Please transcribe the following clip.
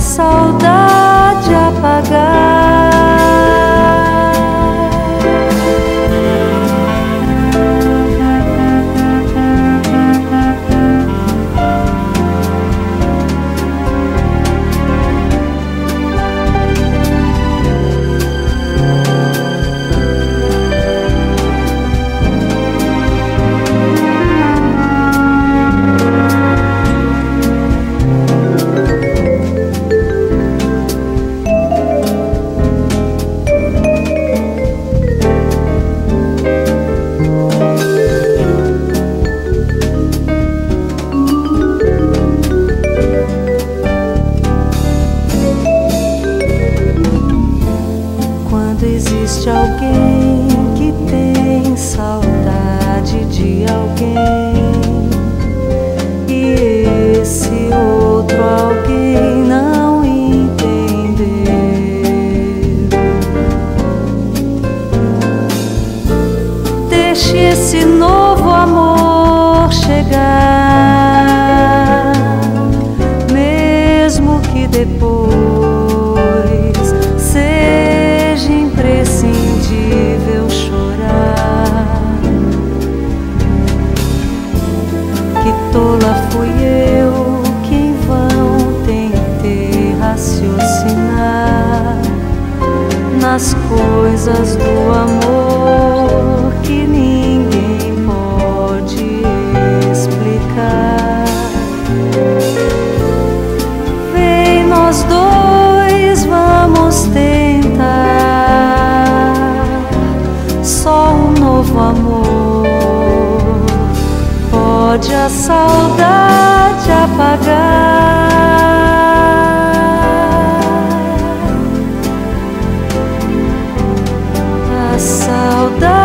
saudade apagar. Existe alguém que tem saudade de alguém tola fui eu que em vão tentei raciocinar nas coisas do amor que ninguém pode a saudade apagar. A saudade.